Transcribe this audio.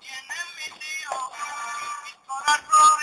tienen mi tío, mi corazón